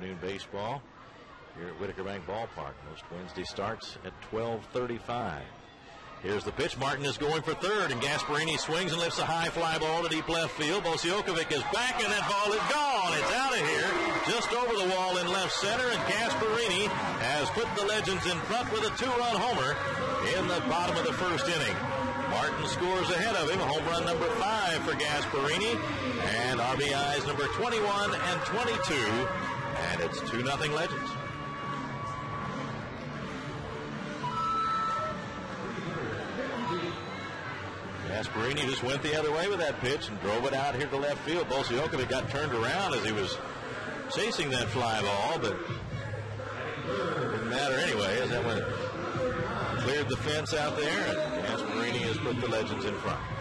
afternoon baseball here at Whitaker Bank Ballpark. Most Wednesday starts at 12:35. Here's the pitch. Martin is going for third, and Gasparini swings and lifts a high fly ball to deep left field. Bosiokovic is back, and that ball is gone. It's out of here, just over the wall in left center, and Gasparini has put the Legends in front with a two-run homer in the bottom of the first inning. Martin scores ahead of him, home run number five for Gasparini, and RBIs number 21 and 22, and it's 2 nothing Legends. Gasparini just went the other way with that pitch and drove it out here to left field. Bosiokovic got turned around as he was chasing that fly ball, but it didn't matter anyway as that went cleared the fence out there and Gasparini has put the Legends in front.